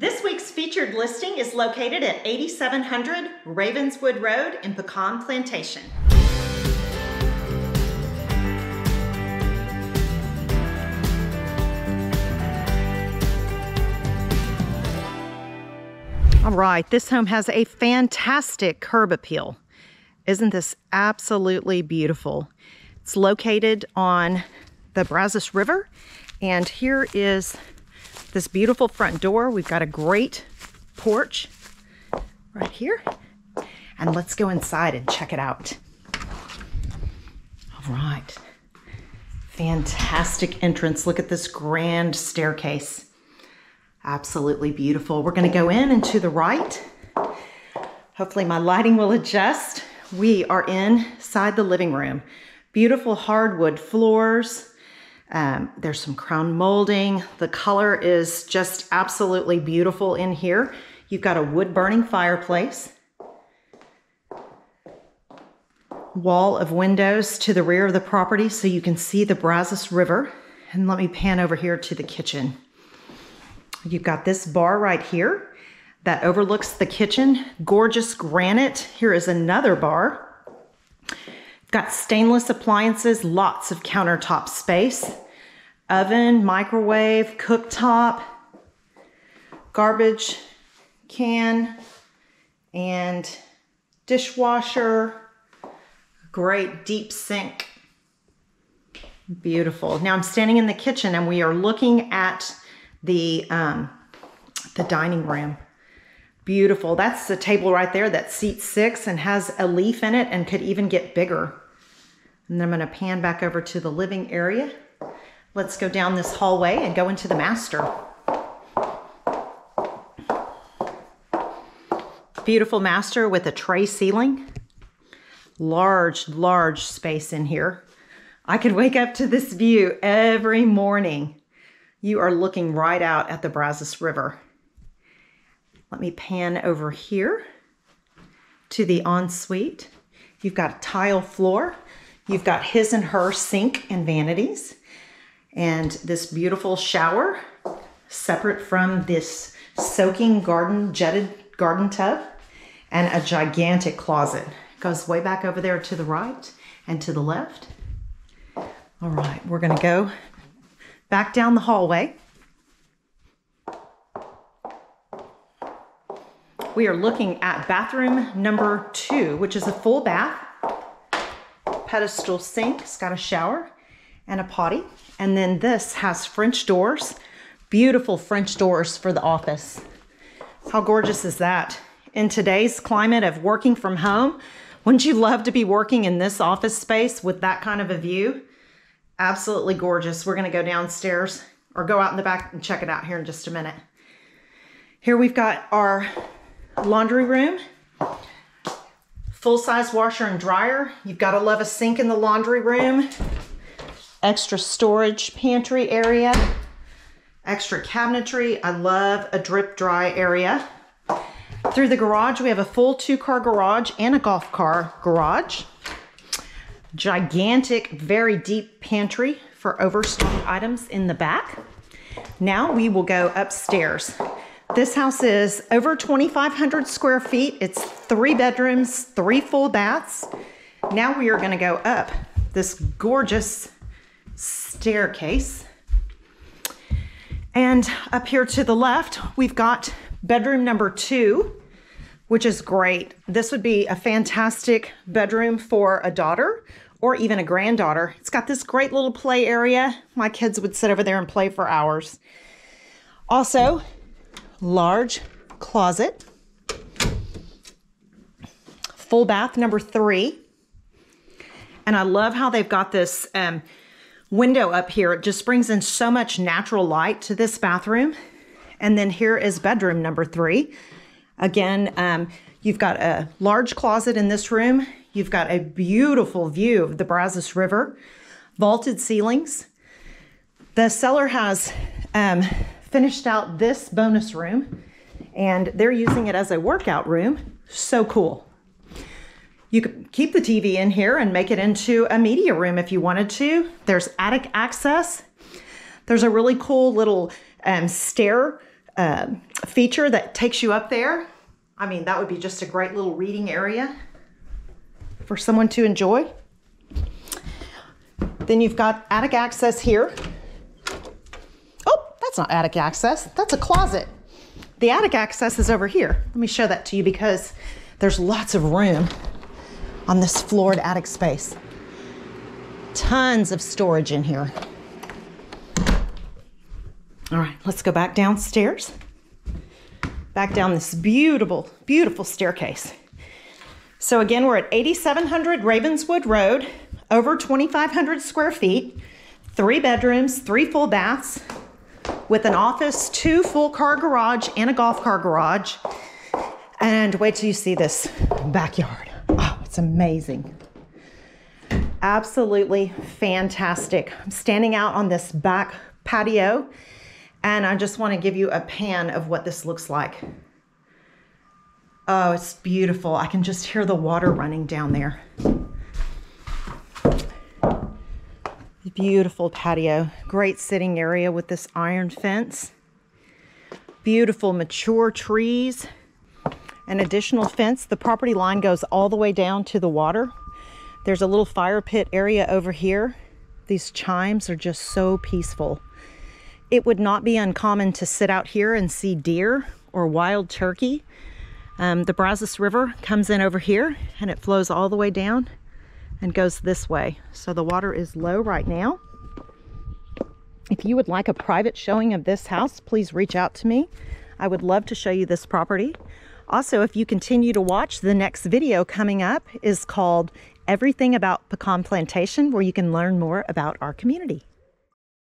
This week's featured listing is located at 8700 Ravenswood Road in Pecan Plantation. All right, this home has a fantastic curb appeal. Isn't this absolutely beautiful? It's located on the Brazos River, and here is this beautiful front door. We've got a great porch right here. And let's go inside and check it out. All right. Fantastic entrance. Look at this grand staircase. Absolutely beautiful. We're going to go in and to the right. Hopefully my lighting will adjust. We are inside the living room. Beautiful hardwood floors. Um, there's some crown molding. The color is just absolutely beautiful in here. You've got a wood burning fireplace. Wall of windows to the rear of the property so you can see the Brazos River. And let me pan over here to the kitchen. You've got this bar right here that overlooks the kitchen. Gorgeous granite. Here is another bar. Got stainless appliances, lots of countertop space. Oven, microwave, cooktop, garbage can, and dishwasher. Great deep sink. Beautiful. Now I'm standing in the kitchen and we are looking at the, um, the dining room. Beautiful. That's the table right there that seats six and has a leaf in it and could even get bigger. And then I'm going to pan back over to the living area. Let's go down this hallway and go into the master. Beautiful master with a tray ceiling. Large, large space in here. I could wake up to this view every morning you are looking right out at the Brazos River. Let me pan over here to the ensuite. You've got a tile floor. You've got his and her sink and vanities. And this beautiful shower separate from this soaking garden, jetted garden tub and a gigantic closet. It goes way back over there to the right and to the left. All right, we're gonna go back down the hallway. We are looking at bathroom number two, which is a full bath, pedestal sink, it's got a shower and a potty. And then this has French doors, beautiful French doors for the office. How gorgeous is that? In today's climate of working from home, wouldn't you love to be working in this office space with that kind of a view? Absolutely gorgeous. We're gonna go downstairs or go out in the back and check it out here in just a minute. Here we've got our laundry room, full-size washer and dryer. You've got to love a sink in the laundry room, extra storage pantry area, extra cabinetry. I love a drip dry area. Through the garage, we have a full two-car garage and a golf car garage gigantic, very deep pantry for overstock items in the back. Now we will go upstairs. This house is over 2,500 square feet. It's three bedrooms, three full baths. Now we are gonna go up this gorgeous staircase. And up here to the left, we've got bedroom number two, which is great. This would be a fantastic bedroom for a daughter or even a granddaughter. It's got this great little play area. My kids would sit over there and play for hours. Also, large closet. Full bath number three. And I love how they've got this um, window up here. It just brings in so much natural light to this bathroom. And then here is bedroom number three. Again, um, you've got a large closet in this room. You've got a beautiful view of the Brazos River, vaulted ceilings. The seller has um, finished out this bonus room and they're using it as a workout room. So cool. You could keep the TV in here and make it into a media room if you wanted to. There's attic access. There's a really cool little um, stair uh, feature that takes you up there. I mean, that would be just a great little reading area for someone to enjoy. Then you've got attic access here. Not attic access. That's a closet. The attic access is over here. Let me show that to you because there's lots of room on this floored attic space. Tons of storage in here. All right, let's go back downstairs. Back down this beautiful, beautiful staircase. So again, we're at 8700 Ravenswood Road, over 2,500 square feet, three bedrooms, three full baths, with an office, two full car garage, and a golf car garage. And wait till you see this backyard. Oh, it's amazing. Absolutely fantastic. I'm standing out on this back patio and I just want to give you a pan of what this looks like. Oh, it's beautiful. I can just hear the water running down there. Beautiful patio. Great sitting area with this iron fence. Beautiful mature trees. An additional fence. The property line goes all the way down to the water. There's a little fire pit area over here. These chimes are just so peaceful. It would not be uncommon to sit out here and see deer or wild turkey. Um, the Brazos River comes in over here and it flows all the way down and goes this way. So the water is low right now. If you would like a private showing of this house, please reach out to me. I would love to show you this property. Also, if you continue to watch, the next video coming up is called Everything About Pecan Plantation, where you can learn more about our community.